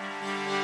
Música